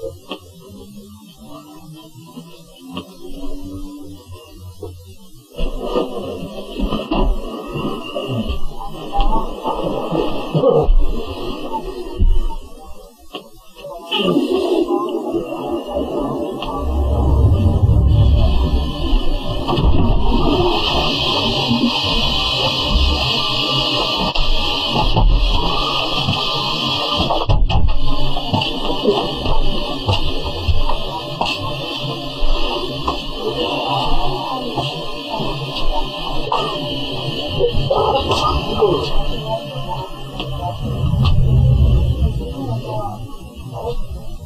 どうも。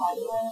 hạ lên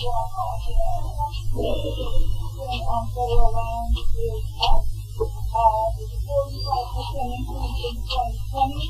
on federal land is up. Uh, the 45% increase in 2020.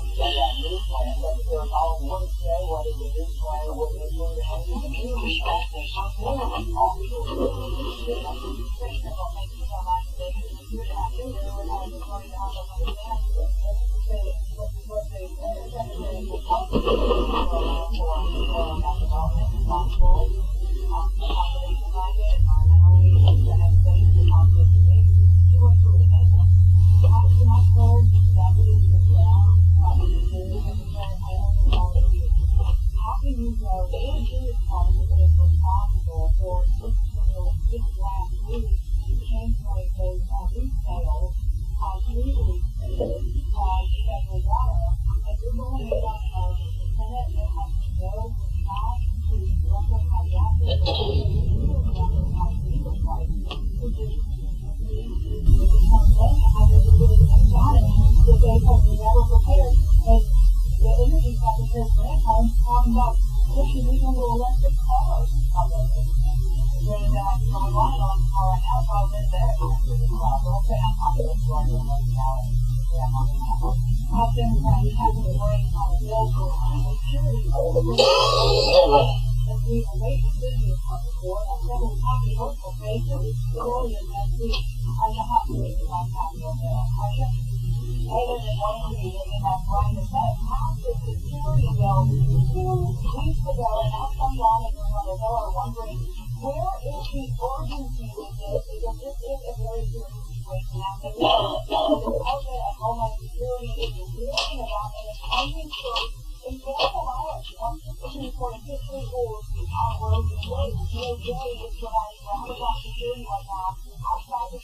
House is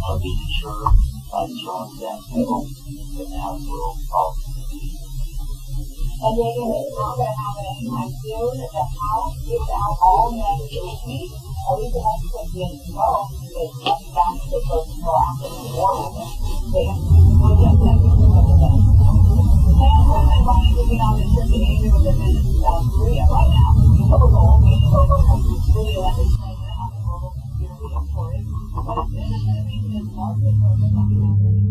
of the insurer by showing them the natural policy. And then it's not going to happen anytime soon. The House is out all next week. At least it hasn't been being slow. It's coming back to the first until after the war. They have to put in that President Biden will be on a trip to Asia with a visit to South Korea. Right now, the global meeting over countries really understand. Thank you.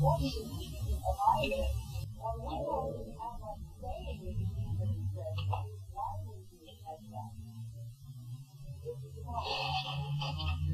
what do you mean to provide it? Or what do I am I saying to the teacher why would you accept that? This is what I'm saying.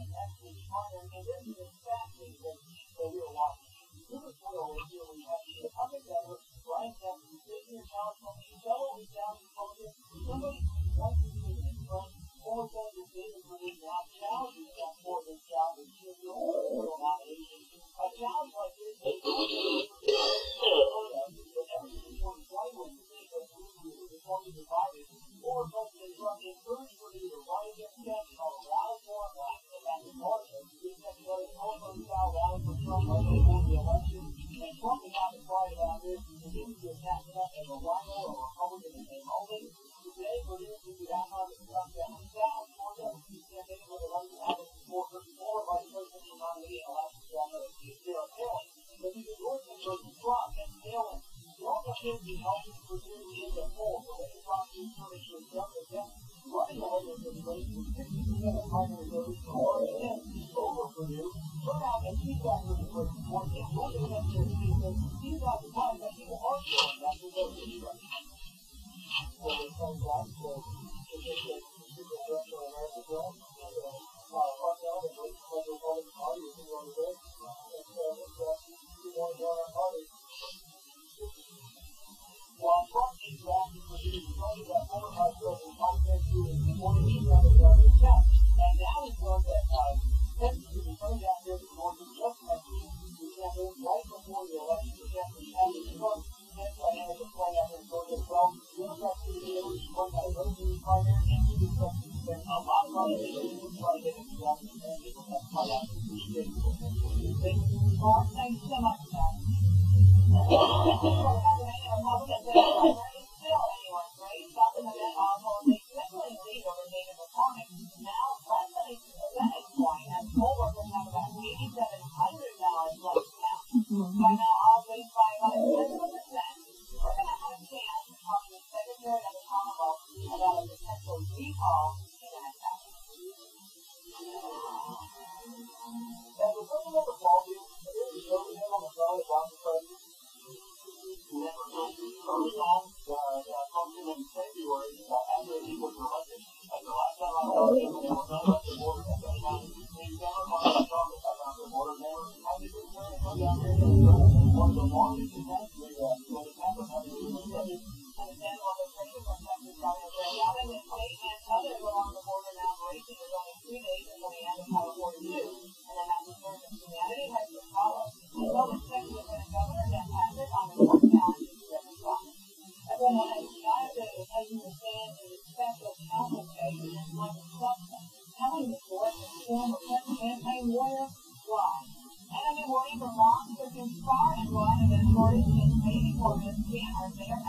mình đang bị hoa rồi cái đứa như should be helping wide of authorities and baby formula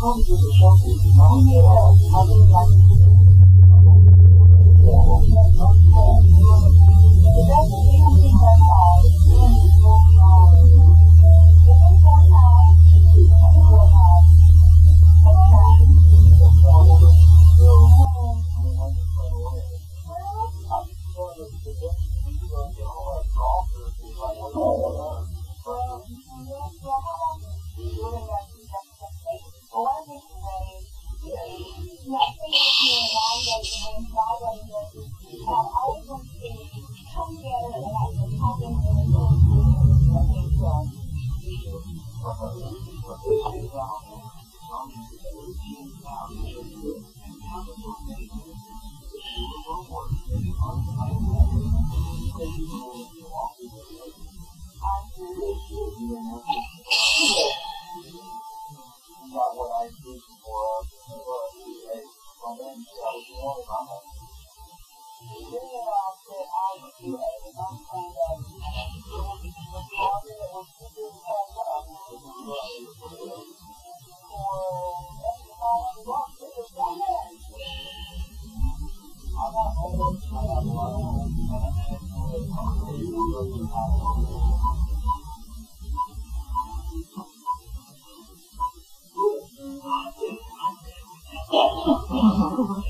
Thank you. Thank you. Oh.